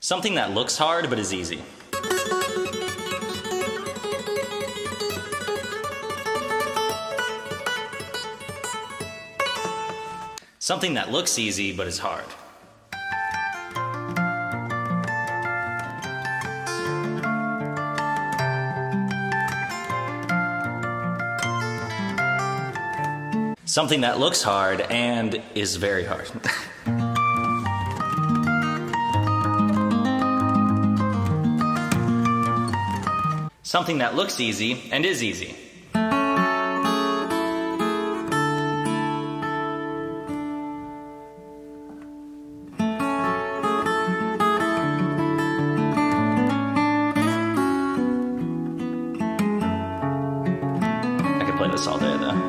Something that looks hard but is easy. Something that looks easy but is hard. Something that looks hard and is very hard. Something that looks easy and is easy. I could play this all day though.